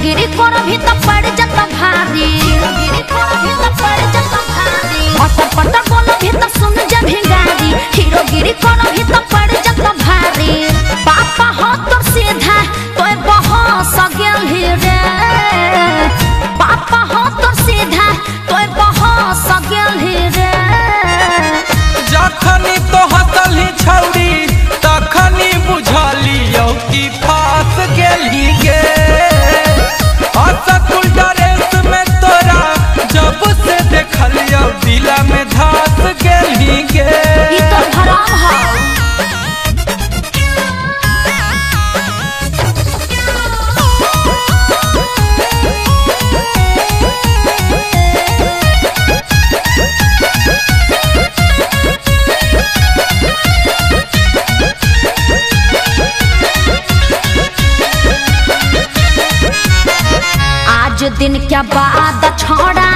गिरी core भी तो पड़ जाता भारी। गिरी कोर भी तो पड़ जाता भारी। पटर पटर दिन के बाद छोड़ा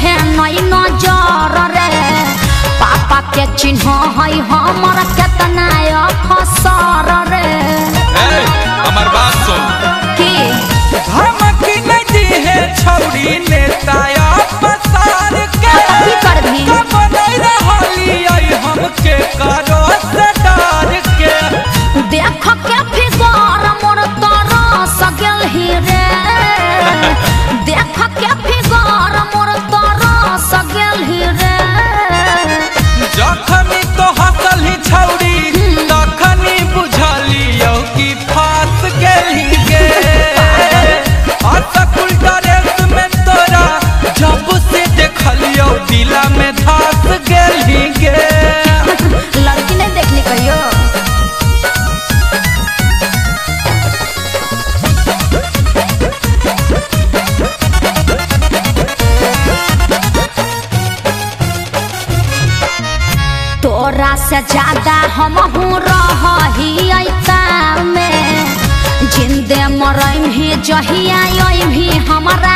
है नई नज़र रे। पापा के चिन्ह है हमर केतना फसर रे। से ज़्यादा हम में। जिंदे मरम ही जहिया हमारा